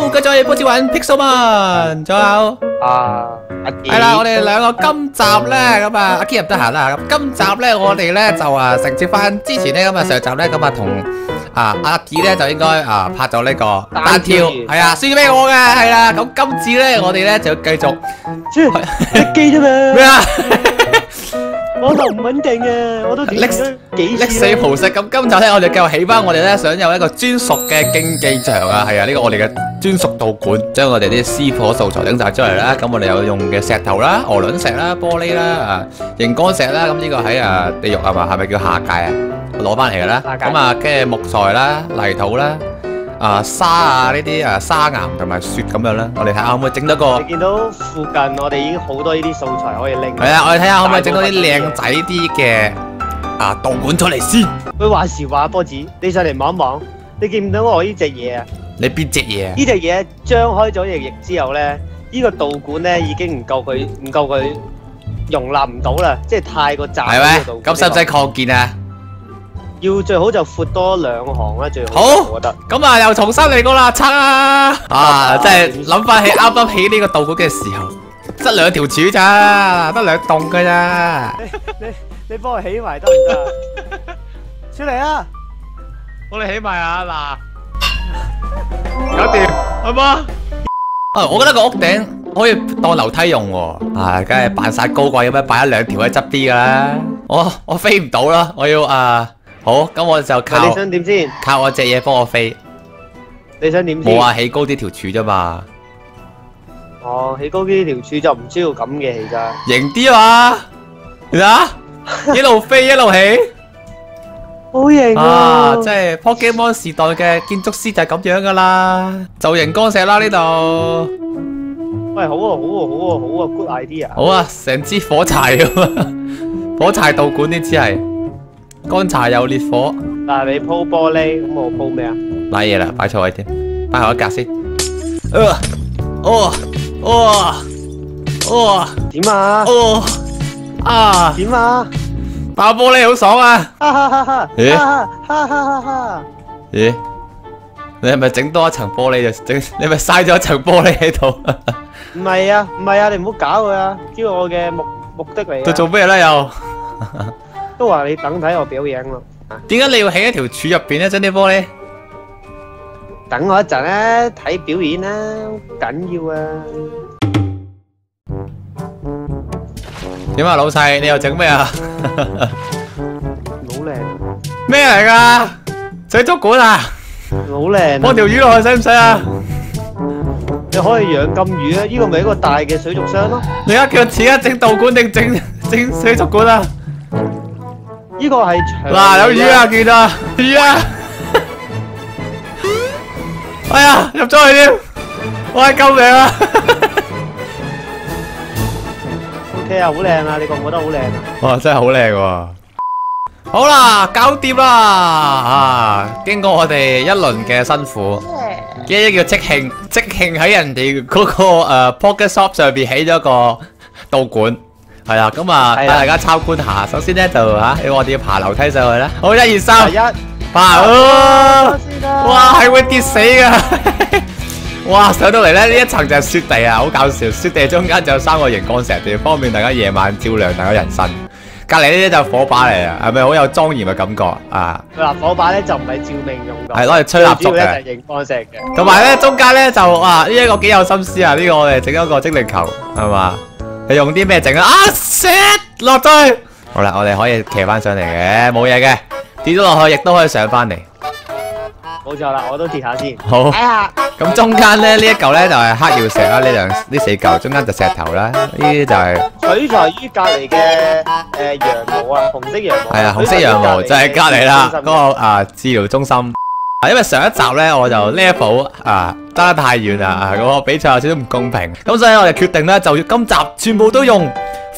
繼續波子玩 Pixelmon，仲有啊，阿係啦，我哋兩個今集咧咁啊，阿 K 唔得閒啦，咁今集咧我哋咧就啊承接翻之前咧咁啊上集咧咁啊同啊阿 K 咧就應該啊拍咗呢個單挑，係啊輸俾我嘅，係啦，咁今次咧我哋咧就要繼續隻機啫嘛，咩啊？網絡唔穩定啊，我都點咗幾歷次死葡石咁，今集咧我哋繼續起翻我哋咧想有一個專屬嘅競技場啊，係啊，呢個我哋嘅專屬道館，將我哋啲私火素材整晒出嚟啦。咁我哋有用嘅石頭啦、鵝卵石啦、玻璃啦、啊熒光石啦，咁呢個喺啊地獄係嘛？係咪叫下界啊？攞翻嚟㗎啦。咁啊，跟住木材啦、泥土啦、啊沙啊呢啲啊沙岩同埋雪咁樣啦，我哋睇下可唔可以整到個你。見到附近我哋已經好多呢啲素材可以拎。係啊，我哋睇下可唔可以整到啲靚仔啲嘅啊道館出嚟先。佢話時話波子，你上嚟望一望，你見唔到我呢只嘢啊？你邊只嘢啊？呢只嘢張開咗隻翼之後咧，呢個道館咧已經唔夠佢唔夠佢容納唔到啦，即係太過窄。係咩？咁使唔使擴建啊？要最好就闊多兩行啦，最好。好我覺得。咁啊，又重新嚟過啦，拆啊！啊，真係諗翻起啱啱起呢個道館嘅時候，得兩條柱咋，得兩棟㗎咋。你你幫我起埋得唔得啊？出嚟啊！我哋起埋啊嗱，搞掂，好嗎？啊，我覺得個屋頂可以當樓梯用喎。啊，梗係扮晒高貴咁樣，擺一兩條喺側啲㗎啦。我我飛唔到啦，我要啊，好，咁我就靠你想點先？靠我隻嘢幫我飛。你想點先？冇啊，起高啲條柱啫嘛。哦，起高啲條柱就唔需要咁嘅，其實。型啲啊嘛，你睇下，一路飛一路起，好型啊，啊！即係 Pokemon 時代嘅建築師就係咁樣噶啦，就型光石啦呢度，喂，好啊，好啊，好啊，好啊，good idea。好啊，成支火柴咁啊，火柴道館呢支係，乾柴又烈火，但係你鋪玻璃，咁我鋪咩啊？濑嘢啦，擺錯位添，擺後一格先，呃，哦，哦，哦，點啊？哦，啊，點啊？爆玻璃好爽啊！哈哈哈哈！咦哈哈哈哈哈！咦？你係咪整多一層玻璃就整？你咪嘥咗一層玻璃喺度？唔係啊，唔係啊，你唔好搞佢啊！知道我嘅目目的嚟佢做啊！咩咧又？都話你等睇我表演咯。點解你要喺一條柱入邊咧？將啲玻璃？等我一陣咧，睇表演啦，好緊要啊！點啊，老細，你又整咩啊？好靚，咩嚟噶？水族館啊？好靚啊！放條魚落去使唔使啊？你可以養金魚啊！呢個咪一個大嘅水族箱咯。你而家叫似啊整道館定整整水族館啊？呢個係長嗱，有魚啊，見到啊，魚啊！哎呀，入咗去添！喂，救命啊！，OK 啊，好靚啊！你覺唔覺得好靚啊？哇，真係好靚喎！好啦，搞掂啦！啊，經過我哋一輪嘅辛苦，呢啲叫即興，即興喺人哋嗰、個誒、呃 Pocket Shop 上邊起咗個道館，係啦，咁啊，帶大家參觀下。首先咧就嚇，因為我哋要爬樓梯上去啦。好，一二三，一，爬！哦哇，係會跌死噶！哇，上到嚟咧呢一層就係雪地啊，好搞笑！雪地中間就有三個熒光石地，方便大家夜晚照亮大家人生。隔離呢啲就係火把嚟啊，係咪好有莊嚴嘅感覺啊？嗱，火把咧就唔係照明用嘅，係攞嚟吹蠟燭嘅最主要咧就係熒光石嘅。同埋咧中間咧就哇呢一個幾有心思啊！呢、個我哋整一個精靈球係嘛？你用啲咩整啊？啊 set 落咗去。好啦，我哋可以騎翻上嚟嘅，冇嘢嘅，跌咗落去亦都可以上翻嚟。冇錯啦，我都跌下先。好。哎呀，咁中間咧呢一嚿咧就係黑曜石啦，呢兩呢四嚿，中間就石頭啦，呢啲就係取材於隔離嘅誒羊毛啊，紅色羊毛。係啊紅色羊毛就係隔離啦，嗰個啊治療中心。因為上一集咧我就 level 啊爭得太遠啦，啊嗰個比賽有少少唔公平，咁所以我哋決定咧就要今集全部都用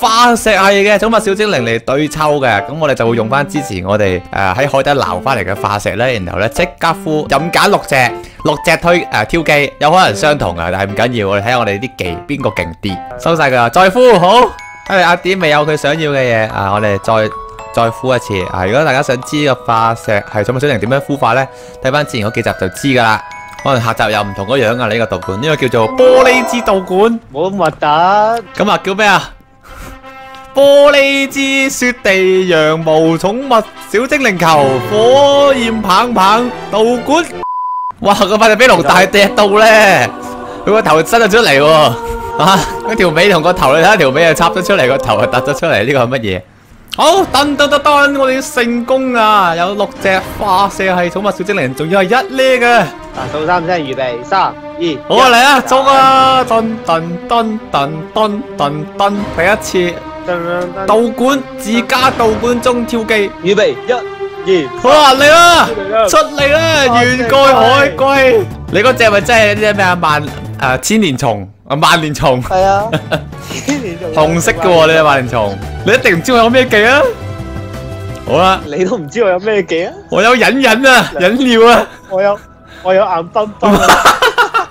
化石系嘅寵物小精靈嚟對抽嘅，咁我哋就會用翻之前我哋诶喺海底撈翻嚟嘅化石咧，然後咧即刻敷任揀六隻，六隻推誒挑機，有可能相同啊，但係唔緊要，我哋睇下我哋啲技邊個勁啲，收晒佢啊，再敷好，睇嚟阿點未有佢想要嘅嘢啊，我哋再。再敷一次啊！如果大家想知個化石係寵物小精靈點樣孵化呢，睇翻之前嗰幾集就知噶啦。可能下集有唔同個樣啊！呢、个道館呢、個叫做玻璃之道館。冇咁核突。咁啊叫咩啊？玻璃之雪地羊毛寵物小精靈球火焰棒棒道館。哇！個塊比龍大隻到咧，佢個頭伸咗出嚟喎。啊！嗰條尾同個頭，你睇下條尾啊插咗出嚟，個頭啊突咗出嚟，呢個係乜嘢？好，噔噔噔噔，我哋成功啊！有六隻化射系寵物小精靈，仲要係一呢嘅。嗱，數三聲，預備，三、二，好啊，嚟啊，中啊！噔噔噔噔噔噔噔，第一次道館自家道館中跳機，預備，一、二，哇嚟啦！嚟出嚟啦！圓蓋海龜，你嗰只咪真係啲咩啊？萬誒千年蟲啊，萬年蟲，係啊，紅色嘅喎，你隻萬年蟲，你一定唔知我有咩技啊！好啦，你都唔知我有咩技啊？我有隱隱啊，隱尿啊！我有我有硬崩崩啊！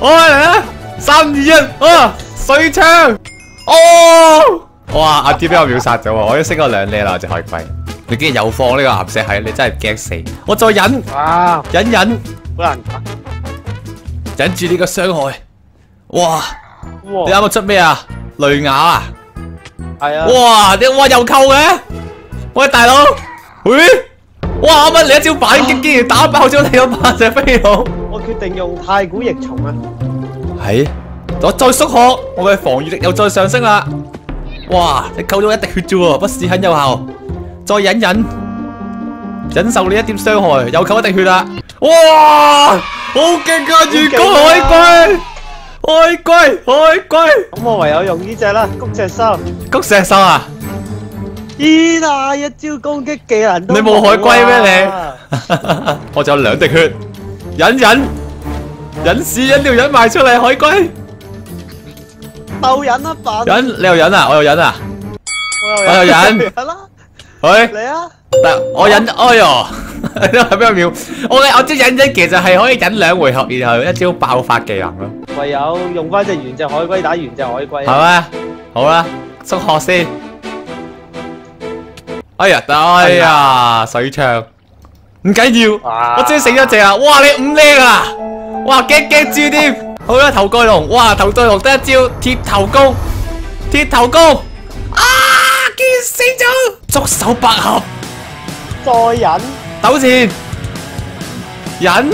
好啊嚟啊！三二一，啊水槍，哦！哇！阿 D 俾我秒殺咗喎，我已經升咗兩 level 啦，隻海龜。你竟然又放呢個岩石喺，你真係驚死！我再忍哇，忍忍好難打！忍住呢個傷害。哇！你啱啱出咩啊？雷雅啊！係啊，哇！你哇又扣嘅？喂大佬，喂！哇！啱啱你一招反擊，竟然打爆咗你嗰八隻飛龍。我決定用太古翼蟲啊！係，我再縮殼，我嘅防御力又再上升啦。哇！你扣咗一滴血啫喎，不是很有效。再忍忍，忍受你一點傷害，又扣一滴血啦。哇！好勁啊！月光海龜，海龜，海龜，咁我唯有用呢只啦，谷石心。谷石獸啊！咦嗱，一招攻擊技能都你冇海龜咩你？我仲有兩滴血，忍忍，忍屎忍尿忍埋出嚟，海龜，鬥忍啊，笨！忍你又忍啊，我又忍啊，我我又忍 係啦，喂！嚟啊！但我忍，哎呦，因為咩秒？我嘅我知忍忍其實係可以忍兩回合，然後一招爆發技能咯，唯有用翻只原隻海龜打原隻海龜係啊！咩？好啦，縮學先。哎呀，哎呀，水槍唔緊要，哇我終於死咗隻啊！哇，你五叻啊！哇，驚驚豬添。好啦，頭蓋龍，哇，頭蓋龍得一招鐵頭功，鐵頭功，啊，见死咗！觸手百合。再忍，抖前忍，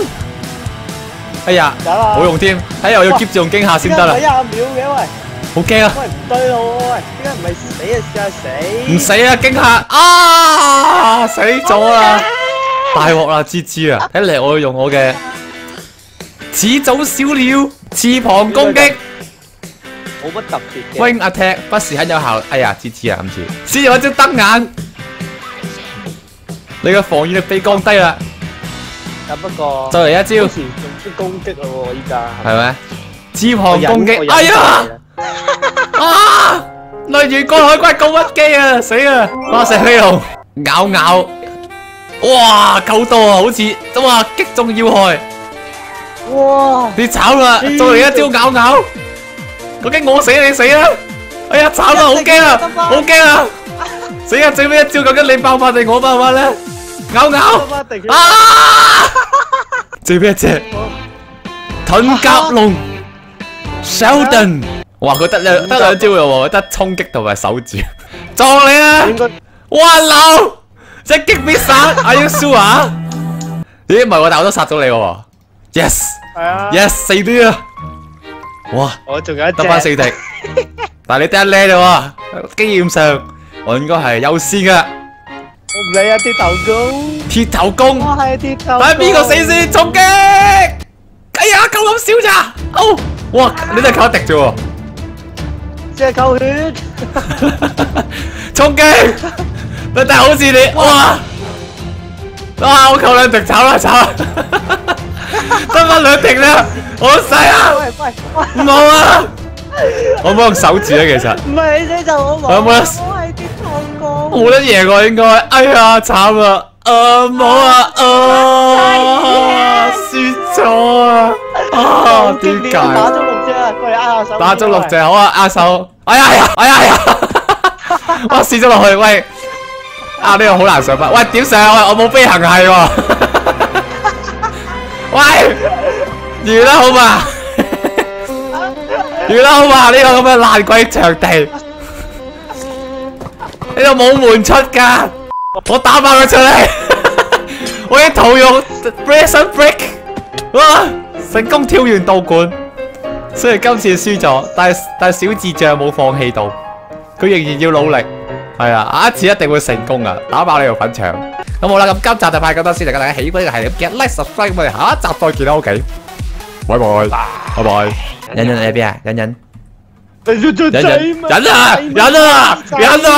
哎呀，忍啊！冇用添，睇又要 keep 住用驚嚇先得啦點，解唔係廿秒嘅喂？好驚啊！喂唔對路喎喂，點解唔係死啊？試下死！唔死啊，驚嚇啊，死咗啦，大鑊啦，芝芝啊！睇嚟我要用我嘅始祖小鳥翅膀攻擊冇乜特別嘅。wing attack，不是很有效。哎呀，芝芝啊，今次先有一招燈眼，你嘅防禦力被降低啦，啊不過再嚟一招好。似用啲攻擊咯喎，依家係咪？翅膀我忍攻擊，我忍哎呀！咗啊！例如個海龜高屈機啊，死啊！花石飛龍咬咬，哇，夠多啊，好似哇擊中要害，你哇！你慘啦！再嚟一招咬咬，究竟我死你死啊！哎呀，慘啦，好驚啊，好驚啊！死啊！最尾一招究竟你爆發定我爆發咧？咬咬得翻定啊！最尾一隻盾甲龍 Sheldon，哇！佢得兩得兩招嘅喎，得衝擊同埋守住，撞你啊！應該哇流，一擊必殺，Are you sure？咦，唔係喎，但我都殺咗你喎，yes 係啊！yes 四啲啊！哇，我仲有一隻得翻四滴，但係你得一叻啫喎，經驗上我應該係優先嘅，我唔理啊！鐵頭功，鐵頭功。我係鐵頭。睇邊個死？先衝擊！哎呀，夠咁少咋？哦，哇，你都係靠一滴啫喎！即係扣血。衝擊！但係好似你，哇！哇，我扣兩滴，炒啦炒啦，得翻兩滴啦，好細啊！喂喂喂！唔好啊！我冇用手指啊，其實唔係你死就我冇。我係鐵頭功。冇得贏喎，應該。哎呀，慘啦！啊，唔好啊！啊，輸咗啊！啊，点解？打咗六隻啊！過嚟握下手。打咗六隻，好啊，握手。哎呀哎呀，哎呀呀！我試咗落去，喂，啊呢個好難上翻，喂點上啊？我冇飛行係喎，喂，完啦好嘛？完啦好嘛？呢個咁嘅爛鬼场地，呢度冇門出㗎，我打爆佢出嚟，我已經逃用 Prison Break，哇！成功跳完道館，雖然今次輸咗，但係但係小智障冇放棄到，佢仍然要努力，係啊，下一次一定會成功啊！打爆你條粉牆。咁好啦，咁今集就派咁多先，大家大家喜歡呢個系列，記得 like subscribe，我哋下一集再見啦，OK，拜拜，拜拜。忍忍喺邊啊？忍忍，忍忍，忍啊，忍啊，忍啊！